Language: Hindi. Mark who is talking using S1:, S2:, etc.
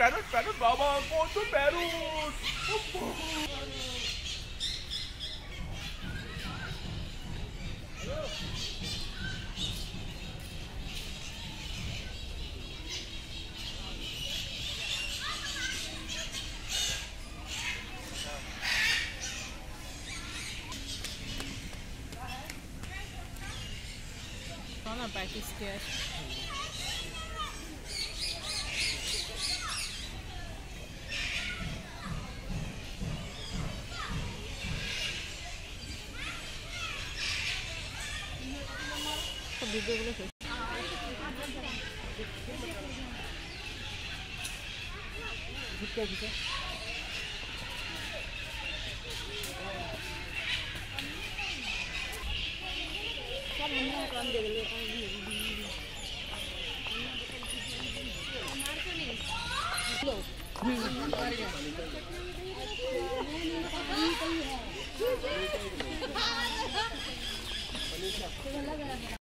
S1: Perus, Perus, Baba, go to Perus.
S2: Anna bike is there. Video গুলো ভিতরে ভিতরে सब हमने काम दे चलो